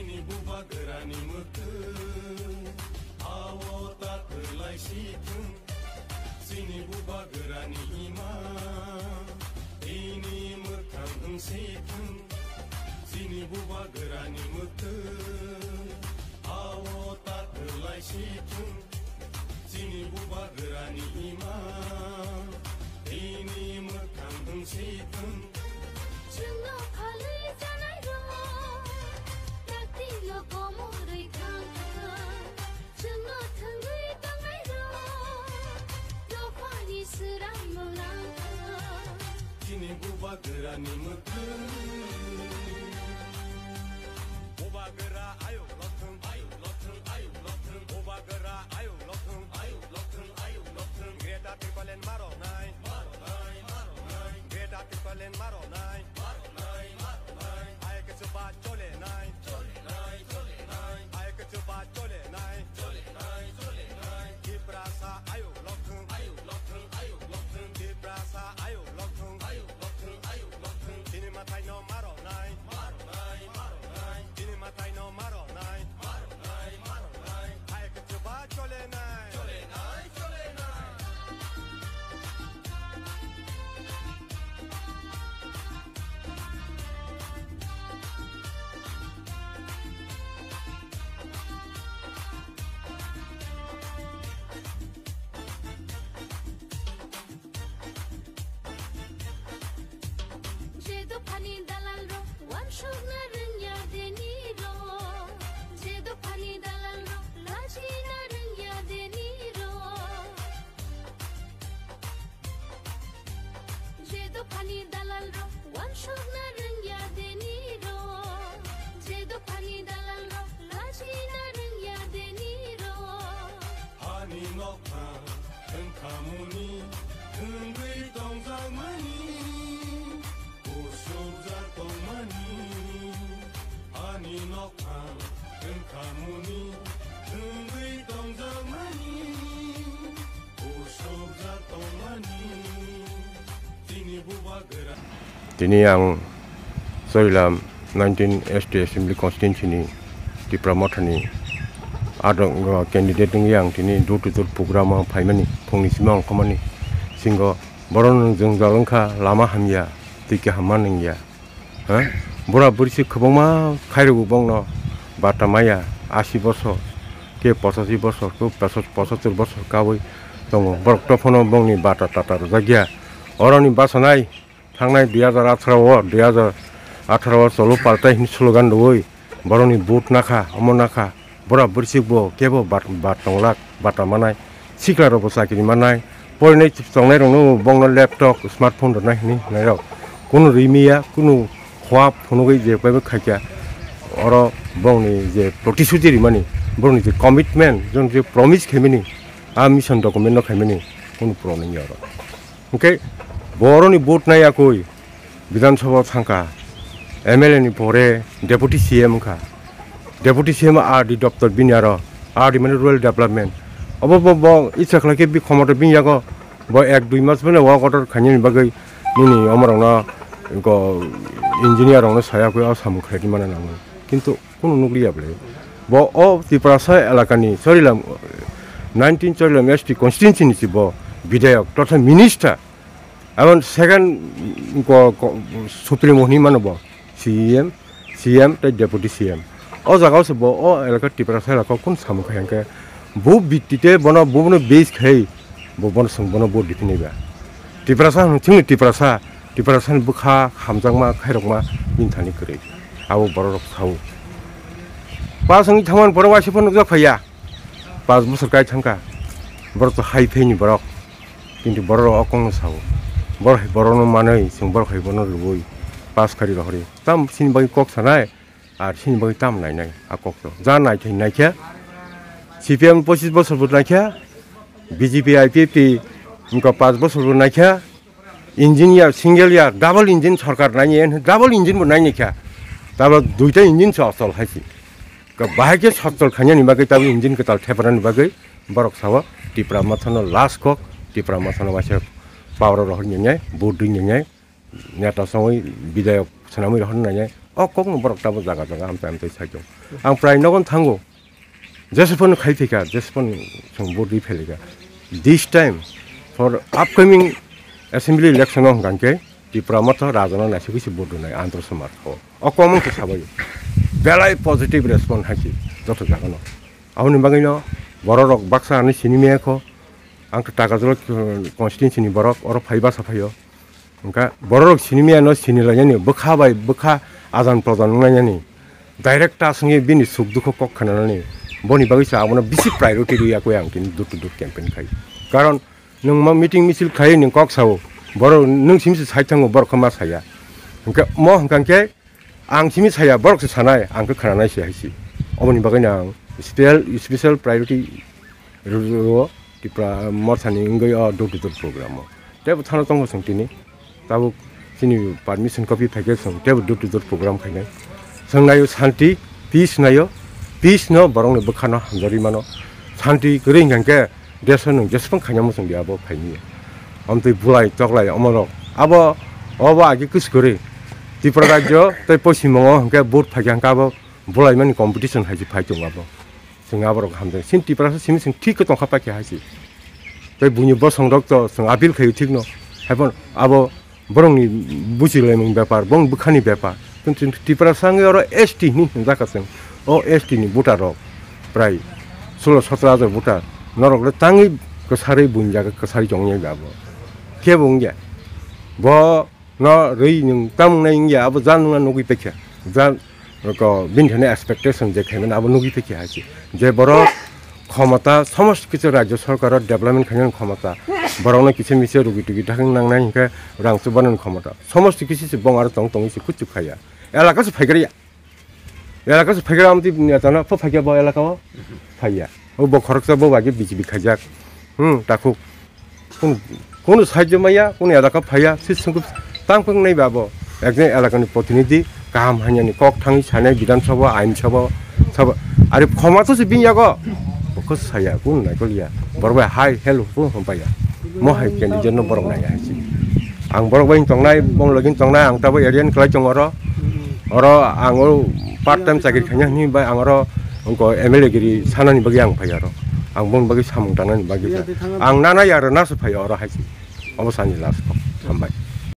cine buba gărani mătă Ao tată lai și când Cine buba gărani Inimă cam în și când Cine Ao tată și când Cine buba gărani Obagira ni Triple Maro 9 Maro 9 Maro 9 Greta Triple in Maro 9 제도 판이 달랄로 완성나 른야데니로 제도 판이 달랄로 라 Ini yang saya bilang 19 SD Assembly Constituency di Pramotani ada kandidat yang ini dua tutur program paimani pengisiman kamani sehingga baru jeng jalan lama hamya tiga haman ya. Ha? Bora berisi kebongma kairu bong no batamaya asi boso ke posasi bosok, ke pasos posotur bosok kawai. Tongo borok tofono bong ni bata tatar zagia orang ni basanai थांनाय दुइ हाजार आठार'आव दुइ हाजार आठार'आव चलो पाल्टाय slogan दवै बर'नि बुट नाखा अमर नाखा बरा बोरसिबो केबो बात बात टंलाक बाटा मानाय सिक्लारबो साकिरि मानाय फरायनाय संनाय रंनो बंनो लेपटप स्मार्टफोन दनाय नि नायाव कुनु रिमिया कुनु खवाब फनुगै जेबो खायखा अर बंनि जे प्रतिश्रुति रिमानि बर'नि जे कमिटमेन्ट जों जे प्रमिस खेमिनि आ मिशन डकुमेन्ट न खायमिनि कुनु प्रब्लेम गैया ओंखाय বৰণি বুট নাইয়াকৈ বিধানসভা থাকা এম এল এ নি পৰে ডেপুটি চি এম খা deputy C M R D দপ্তৰ বিনিয়াৰ আৰ ডি মানে ৰুৰেল ডেভেলপমেণ্ট। অব ইচ্ছা ইচ্ছাকলাকে বি ক্ষমতা বিনিয়াক ব এক দুই মাছ মানে ৱাক অৰ্ডাৰ খানি নিবাগৈ। নিনি আমাৰ ইঞ্জিনিয়াৰ চায়াকৈ আৰু চামুখাই মানে নামো কিন্তু কোনো নুগ্ৰী আপুনি ব অ ত্ৰিপুৰাচা এলেকানি চৰিলাম নাইনটিন চৰিলাম এছ টি কনষ্টিটিউঞ্চি নিচি ব বিধায়ক তথা মিনিষ্টাৰ। এখন ছেকেণ্ড সুপ্ৰিমোহনীমান হ'ব C E M C M তাই ডেপুটি চি এম। অ জাগাও চাব অ এলেকাত টিপেৰা চাই ৰাখক কোন চামুখ এনেকৈ বহু বৃত্তিতে বন বহু মানে বেজ খাই। বন বনাওঁ বহুত দিপিনিবা টিপেৰা চাহ নুঠিম নে টিপেৰা চাহ টিপেৰা চাহ খা খামজাং মা খাই ৰকমা পিন্ধানি কৰি। আৰু বৰফ খাওঁ পাঁচ অঙি থামান বৰ আছে ফোন নোযোৱা ফাইয়া পাঁচ বছৰ কাই থাংকা বৰ হাই ফাইনি বৰক কিন্তু বৰ অকণো চাওঁ। বৰ বৰণ মানুহ চিংবৰ সেইবনৰ লগৈ পাঁচ খাৰী গাহৰি তাম চিনবাগি কক চাই আৰু চিনবাগি তাম নাই নাই আৰু কক যা নাই থৈ নাইখিয়া চি পি এম পঁচিছ বছৰ বুট নাইখিয়া B J P I P F P এনেকুৱা পাঁচ বছৰ বুট নাইখিয়া ইঞ্জিনিয়াৰ ছিংগল ইয়াৰ ডাবল ইঞ্জিন চৰকাৰ নাই ডাবল ইঞ্জিনবোৰ নাই নাইখিয়া তাৰপৰা দুইটা ইঞ্জিন চ খাইছে বাহেকে চচল খাই আনিবাগৈ তাৰ ইঞ্জিন কেইটাল ঠেপাৰ আনিবাগৈ বৰক চাব টিপ্ৰা মাথানৰ লাষ্ট কক টিপৰা মাথানৰ বাছে power rohon nyenye, budi nyenye, nyata songoi bidaya senami rohon nanya, oh kok ngobrol tamu zaka zaka am tamu itu saja, ang fry nongon tanggo, jespon kayak tiga, jespon cuma budi pelika, this time for upcoming assembly election ngang kan ke, di pramata rajana nasi kisi budi nanya antar semar, oh kok ngomong ke sabo, belai positive respon hasil, jatuh jaga no, awu nimbangin no, baru rok baksa ane sini meyakoh. anka tagadro constituency ni borok oro phaiba saphaio angka borok sinimi ano sinila jani bukha bai bukha adan prodan na jani direct ta sange bini suk dukho kok khana ni boni bagi sa amona bisi priority ri yakoi ang kin dut dut campaign khai karon nung ma meeting misil khai ni kok sao boro nung simsi saithang bor khama saya angka mo angkan ke ang simsi saya borok se sanai angka khana nai se haisi 어머니 바가냥 스페셜 스페셜 프라이어티 로 pra morthani ngai a do do program teb thana tong song tini tabu sini permission copy package song teb do do program khainai संगनायो शान्ति पिस नायो पिस न बरंनो बखानो हामजरि मानो शान्ति गरै गांके देश न जेसपन खाnya मोसं दि आबो फाइनि अमतै बुलाय तगलाय अमरो आबो अबो आगे कुछ करे त्रिपुरा राज्य तै पश्चिम बंग हंके बोट फाइगां काबो बुलाय मानि कम्पिटिशन हाइजि फाइजों आबो ซึ่งอาบรกทำได้สิ่งที่ประสบสิ่งสิ่งที่ก็ต้องเข้าไปแก้ให้สิไปบุญบ่สงรักต่อสงอาบิลเคยทิ้งเนาะให้พอนอาบบรองนี่บุชิเลยมึงแบบปาร์บงบุคันี่แบบปาร์ตุนที่ประสบสังเกตุเอสตินี่สังกัดสิงโอเอสตินี่บุตรรอกไปสุลสัตราจะบุตรนรกเลยตั้งยิ่งก็สารีบุญยากก็สารีจงยิ่งแบบว่าแค่บุญยาบ่นรีนึงตั้งในยิ่งอาบจันนุนนกุยเปกะจัน विन्ठने एक्सपेक्टेसन देखेन अब नुगी থেকে আছে? যে বড় ক্ষমতা, সমস্ত কিছু রাজ্য সরকারের ডেভেলপমেন্ট খান ক্ষমতা। বরংনো কিছু মিছে রুগী টুগি থাকেন নাংনাই হিংকে রাংসু বানান ক্ষমতা। সমস্ত কিছু সে বং আর টং টং সে কুচু খাইয়া। এলাকা সে ফাইগারিয়া এলাকা সে ফাইগারা আমি জানা ফো ফাইগা বা এলাকা ফাইয়া ও ব খরচ বউ আগে বিজেপি খাইজাক হুম, তাকু কোন কোন সাহায্য মাইয়া, কোন এলাকা ফাইয়া, সে সঙ্গে তাং নাই বাবো। একজন এলাকার প্রতিনিধি গাহাম হাইয়ানি কক থাঙি সানাই বিধানসভা আইনসভা সভা আরে ক্ষমতা সে বিয়াগ বকো সাইয়া কোন নাই কলিয়া বরবাই হাই হেল হু হম্পাইয়া মহাই কেন জন্য বরং নাই হাসি ang borok bain tongnai bong login tongnai ang tabo area kelai chong oro oro ang oro part time chakiri khanya ni bai ang oro angko MLA giri sanani bagi ang phai oro ang bong bagi samung tanani bagi ang nana yaro nasu phai